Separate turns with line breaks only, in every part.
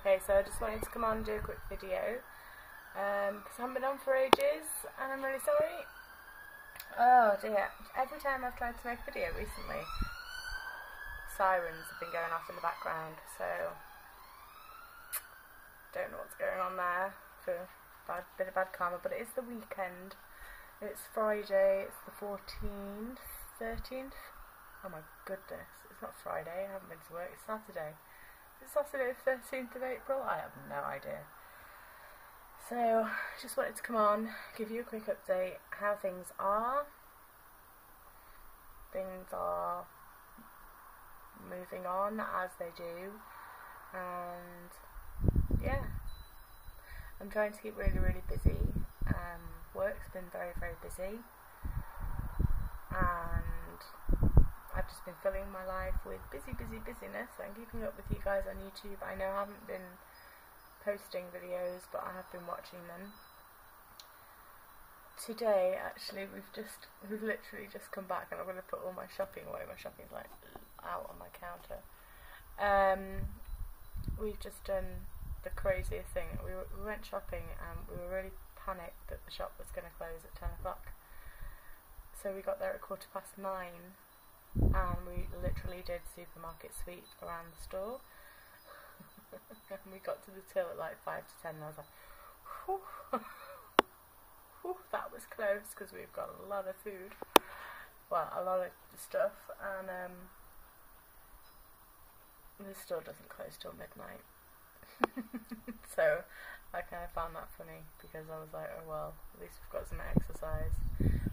Okay, so I just wanted to come on and do a quick video um, because I haven't been on for ages and I'm really sorry. Oh dear, every time I've tried to make a video recently, sirens have been going off in the background, so don't know what's going on there for a bit of bad karma, but it is the weekend. It's Friday, it's the 14th, 13th. Oh my goodness, it's not Friday, I haven't been to work, it's Saturday. Saturday, 13th of April? I have no idea. So, just wanted to come on, give you a quick update how things are. Things are moving on as they do, and yeah, I'm trying to keep really, really busy. Um, work's been very, very busy, and I've just been filling my life with busy, busy, busyness I'm keeping up with you guys on YouTube. I know I haven't been posting videos, but I have been watching them. Today, actually, we've just, we've literally just come back and I'm going to put all my shopping away. My shopping's like out on my counter. Um, we've just done the craziest thing. We, we went shopping and we were really panicked that the shop was going to close at 10 o'clock. So we got there at quarter past nine and we literally did supermarket sweep around the store. and we got to the till at like 5 to 10 and I was like, whew, that was close because we've got a lot of food. Well, a lot of stuff and um, the store doesn't close till midnight. so I kind of found that funny because I was like, oh well, at least we've got some exercise.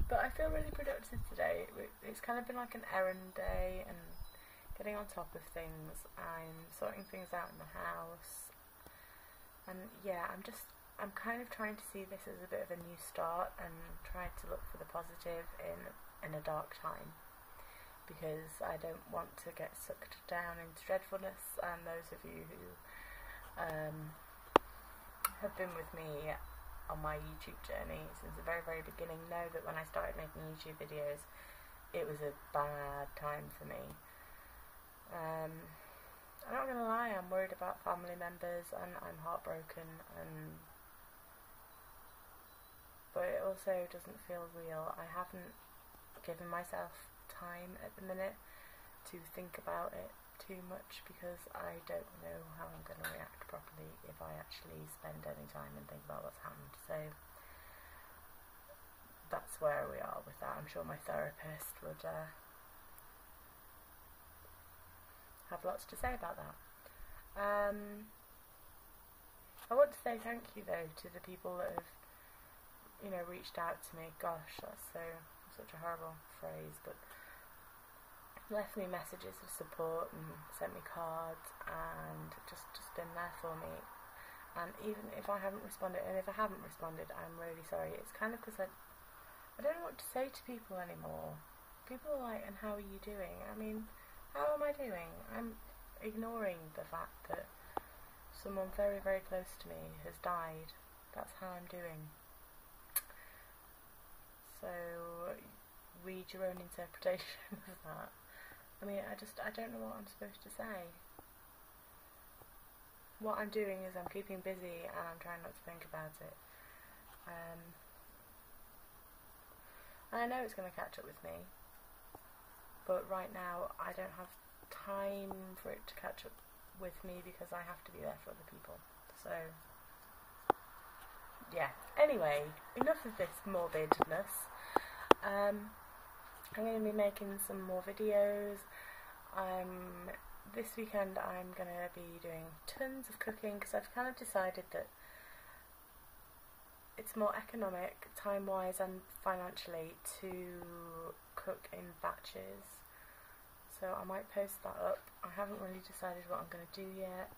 But I feel really productive today. Kind of been like an errand day and getting on top of things. I'm sorting things out in the house. And yeah, I'm just, I'm kind of trying to see this as a bit of a new start and trying to look for the positive in, in a dark time. Because I don't want to get sucked down into dreadfulness. And those of you who um, have been with me on my YouTube journey since the very, very beginning know that when I started making YouTube videos, it was a bad time for me. Um, I'm not going to lie, I'm worried about family members and I'm heartbroken and but it also doesn't feel real. I haven't given myself time at the minute to think about it too much because I don't know how I'm going to react properly if I actually spend any time and think about what's happened. So where we are with that. I'm sure my therapist would uh, have lots to say about that. Um, I want to say thank you though to the people that have, you know, reached out to me. Gosh, that's so such a horrible phrase, but left me messages of support and sent me cards and just just been there for me and even if I haven't responded and if I haven't responded I'm really sorry it's kind of because I, I don't know what to say to people anymore. People are like and how are you doing? I mean how am I doing? I'm ignoring the fact that someone very very close to me has died. That's how I'm doing. So read your own interpretation of that. I mean, I just, I don't know what I'm supposed to say. What I'm doing is I'm keeping busy and I'm trying not to think about it. Um, and I know it's going to catch up with me, but right now I don't have time for it to catch up with me because I have to be there for other people. So, yeah. Anyway, enough of this morbidness. Um, I'm going to be making some more videos. Um, this weekend I'm going to be doing tons of cooking because I've kind of decided that it's more economic, time-wise and financially, to cook in batches. So I might post that up. I haven't really decided what I'm going to do yet.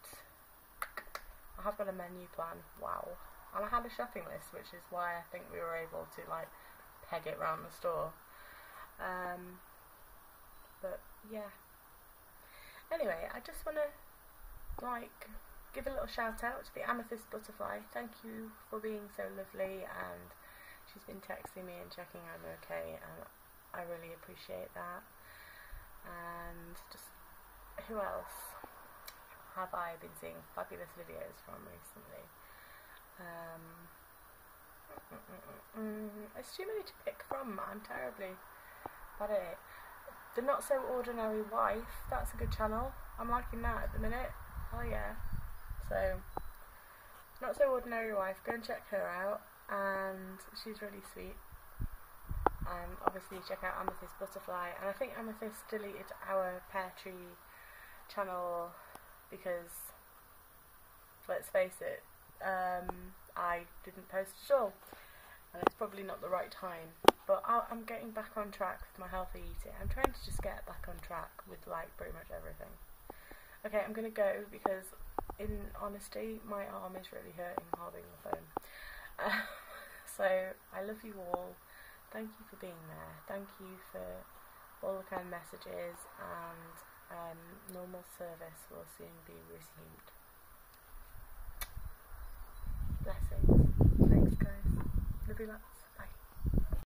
I have got a menu plan, wow. And I had a shopping list, which is why I think we were able to like peg it around the store. Um, but yeah. Anyway, I just want to like give a little shout out to the amethyst butterfly. Thank you for being so lovely, and she's been texting me and checking I'm okay, and I really appreciate that. And just who else? have I been seeing fabulous videos from recently? Um, it's too many to pick from. I'm terribly bad at it. The Not So Ordinary Wife, that's a good channel. I'm liking that at the minute. Oh yeah. So, Not So Ordinary Wife, go and check her out. And she's really sweet. And obviously check out Amethyst Butterfly. And I think Amethyst deleted our Pear Tree channel because, let's face it, um, I didn't post at all. And it's probably not the right time but i am getting back on track with my healthy eating. I'm trying to just get back on track with like pretty much everything. Okay, I'm gonna go because, in honesty, my arm is really hurting holding the phone. Uh, so I love you all. Thank you for being there. Thank you for all the kind messages and um, normal service will soon be resumed. Blessings. Thanks guys. Love you lots.